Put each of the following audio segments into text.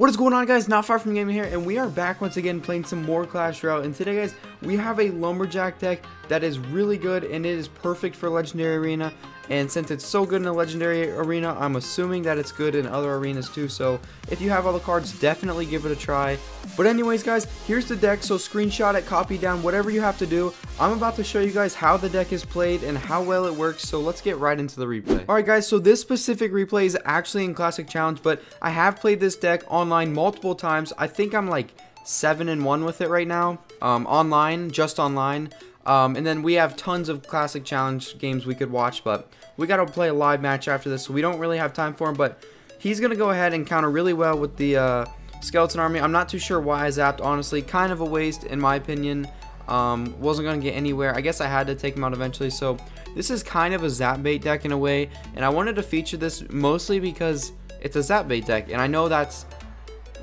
What is going on guys, not far from gaming here, and we are back once again playing some more Clash Royale, and today guys, we have a Lumberjack deck that is really good, and it is perfect for Legendary Arena, and since it's so good in the Legendary Arena, I'm assuming that it's good in other arenas too, so if you have all the cards, definitely give it a try. But anyways guys, here's the deck, so screenshot it, copy down, whatever you have to do. I'm about to show you guys how the deck is played and how well it works, so let's get right into the replay. Alright guys, so this specific replay is actually in Classic Challenge, but I have played this deck online multiple times. I think I'm like 7 and 1 with it right now, um, online, just online. Um, and then we have tons of Classic Challenge games we could watch, but we got to play a live match after this, so we don't really have time for him, but he's going to go ahead and counter really well with the uh, Skeleton Army. I'm not too sure why I zapped, honestly. Kind of a waste, in my opinion. Um, wasn't going to get anywhere. I guess I had to take him out eventually, so this is kind of a zap bait deck in a way, and I wanted to feature this mostly because it's a zap bait deck, and I know that's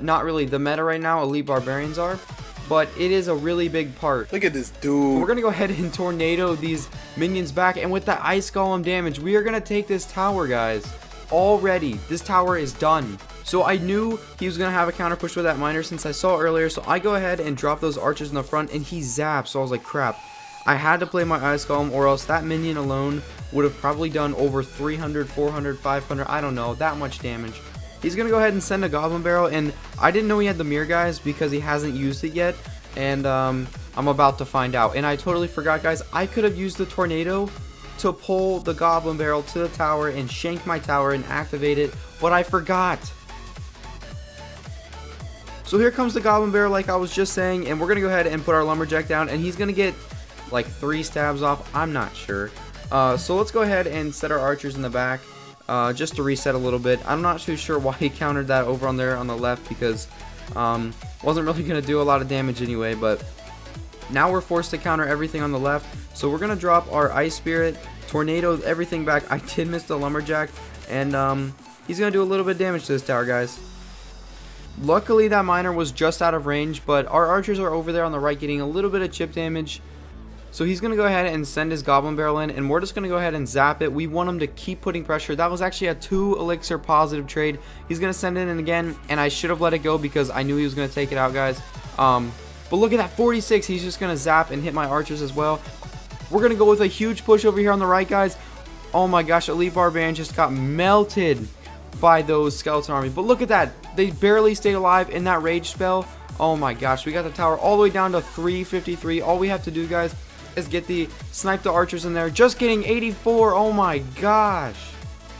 not really the meta right now, Elite Barbarians are, but it is a really big part. Look at this dude. We're going to go ahead and tornado these minions back, and with the Ice Golem damage, we are going to take this tower, guys. Already, this tower is done. So I knew he was going to have a counter push with that miner since I saw earlier, so I go ahead and drop those archers in the front, and he zaps, so I was like, crap. I had to play my Ice Golem, or else that minion alone would have probably done over 300, 400, 500, I don't know, that much damage. He's going to go ahead and send a Goblin Barrel, and I didn't know he had the Mirror, guys, because he hasn't used it yet, and um, I'm about to find out. And I totally forgot, guys, I could have used the Tornado to pull the Goblin Barrel to the tower and shank my tower and activate it, but I forgot. So here comes the Goblin Barrel, like I was just saying, and we're going to go ahead and put our Lumberjack down, and he's going to get like three stabs off. I'm not sure. Uh, so let's go ahead and set our archers in the back uh, just to reset a little bit. I'm not too sure why he countered that over on there on the left because um, wasn't really going to do a lot of damage anyway, but now we're forced to counter everything on the left. So we're going to drop our Ice Spirit, Tornado, everything back. I did miss the Lumberjack, and um, he's going to do a little bit of damage to this tower, guys. Luckily, that miner was just out of range, but our archers are over there on the right getting a little bit of chip damage. So he's going to go ahead and send his Goblin Barrel in, and we're just going to go ahead and zap it. We want him to keep putting pressure. That was actually a 2 Elixir positive trade. He's going to send it in again, and I should have let it go because I knew he was going to take it out, guys. Um, but look at that, 46. He's just going to zap and hit my archers as well. We're going to go with a huge push over here on the right, guys. Oh my gosh, Elite Barbarian just got melted by those Skeleton Army. But look at that. They barely stayed alive in that Rage spell. Oh my gosh, we got the tower all the way down to 353. All we have to do, guys, is get the snipe the archers in there. Just getting 84. Oh my gosh.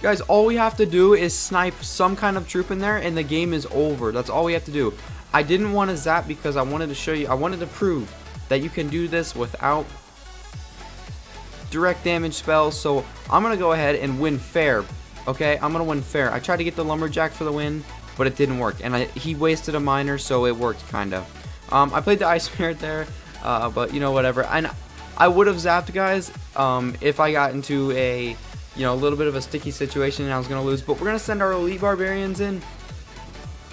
Guys, all we have to do is snipe some kind of troop in there and the game is over. That's all we have to do. I didn't want to zap because I wanted to show you, I wanted to prove that you can do this without direct damage spells. So I'm going to go ahead and win fair. Okay, I'm going to win fair. I tried to get the Lumberjack for the win, but it didn't work. And I, he wasted a miner, so it worked kind of. Um, I played the Ice Spirit there, uh, but you know, whatever. And I would have zapped guys um, if I got into a you know a little bit of a sticky situation and I was gonna lose. But we're gonna send our elite barbarians in.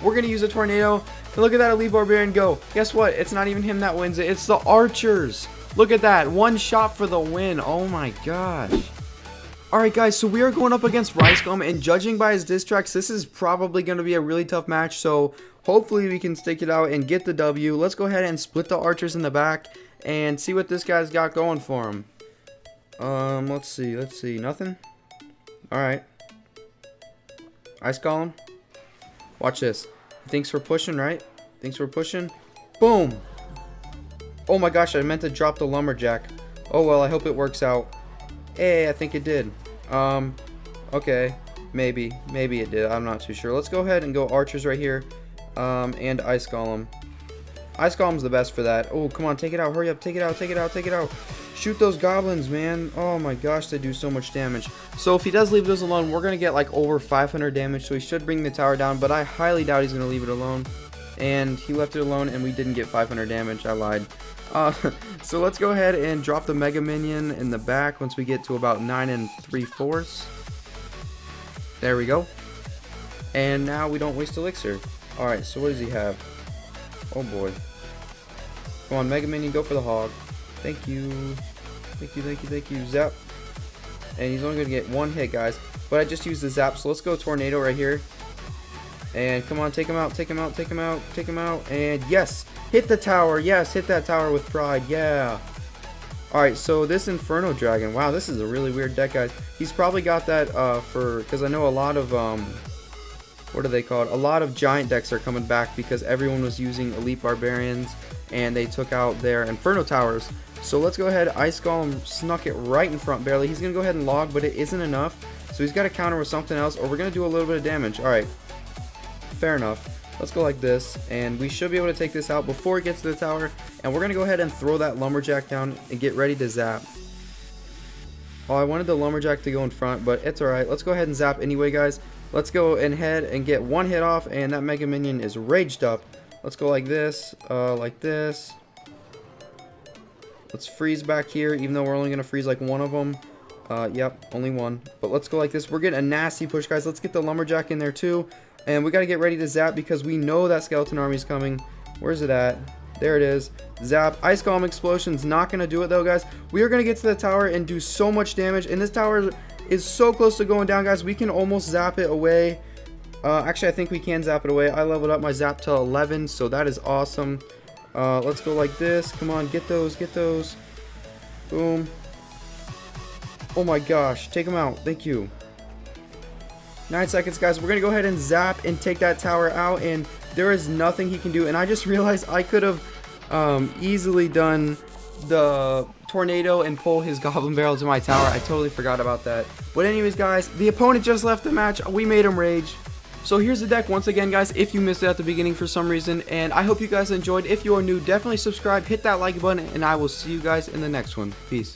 We're gonna use a tornado. And look at that elite barbarian go. Guess what? It's not even him that wins it. It's the archers. Look at that. One shot for the win. Oh my gosh. Alright guys, so we are going up against Ricegum, and judging by his diss tracks, this is probably going to be a really tough match, so hopefully we can stick it out and get the W. Let's go ahead and split the archers in the back, and see what this guy's got going for him. Um, let's see, let's see, nothing? Alright. Ice Golem. Watch this. He thinks we're pushing, right? Thinks we're pushing. Boom! Oh my gosh, I meant to drop the Lumberjack. Oh well, I hope it works out. Hey, I think it did. Um, okay. Maybe. Maybe it did. I'm not too sure. Let's go ahead and go Archers right here. Um, and Ice Golem. Ice Golem's the best for that. Oh, come on, take it out. Hurry up. Take it out. Take it out. Take it out. Shoot those goblins, man. Oh my gosh, they do so much damage. So if he does leave those alone, we're going to get like over 500 damage. So he should bring the tower down, but I highly doubt he's going to leave it alone. And he left it alone, and we didn't get 500 damage. I lied. Uh, so let's go ahead and drop the Mega Minion in the back once we get to about 9 and 3 fourths. There we go. And now we don't waste Elixir. Alright, so what does he have? Oh boy. Come on, Mega Minion, go for the hog. Thank you. Thank you, thank you, thank you. Zap. And he's only going to get one hit, guys. But I just used the zap, so let's go Tornado right here. And come on, take him out, take him out, take him out, take him out. And yes, hit the tower. Yes, hit that tower with pride. Yeah. Alright, so this Inferno Dragon. Wow, this is a really weird deck, guys. He's probably got that uh, for... Because I know a lot of... um What are they called? A lot of giant decks are coming back because everyone was using Elite Barbarians. And they took out their Inferno Towers. So let's go ahead. Ice Golem snuck it right in front barely. He's going to go ahead and log, but it isn't enough. So he's got to counter with something else, or we're going to do a little bit of damage. Alright, fair enough. Let's go like this, and we should be able to take this out before it gets to the tower. And we're going to go ahead and throw that Lumberjack down and get ready to zap. Oh, I wanted the Lumberjack to go in front, but it's alright. Let's go ahead and zap anyway, guys. Let's go ahead and get one hit off, and that Mega Minion is raged up. Let's go like this, uh, like this. Let's freeze back here, even though we're only going to freeze like one of them. Uh, yep, only one. But let's go like this. We're getting a nasty push, guys. Let's get the Lumberjack in there, too. And we got to get ready to zap because we know that Skeleton Army is coming. Where's it at? There it is. Zap. Ice Golem Explosion's not going to do it, though, guys. We are going to get to the tower and do so much damage. And this tower is so close to going down, guys. We can almost zap it away. Uh, actually, I think we can zap it away. I leveled up my zap to 11, so that is awesome. Uh, let's go like this. Come on, get those, get those. Boom. Oh my gosh, take them out. Thank you. Nine seconds, guys. We're going to go ahead and zap and take that tower out, and there is nothing he can do. And I just realized I could have um, easily done the tornado and pull his goblin barrel to my tower. I totally forgot about that. But anyways, guys, the opponent just left the match. We made him rage. So here's the deck once again, guys, if you missed it at the beginning for some reason. And I hope you guys enjoyed. If you are new, definitely subscribe, hit that like button, and I will see you guys in the next one. Peace.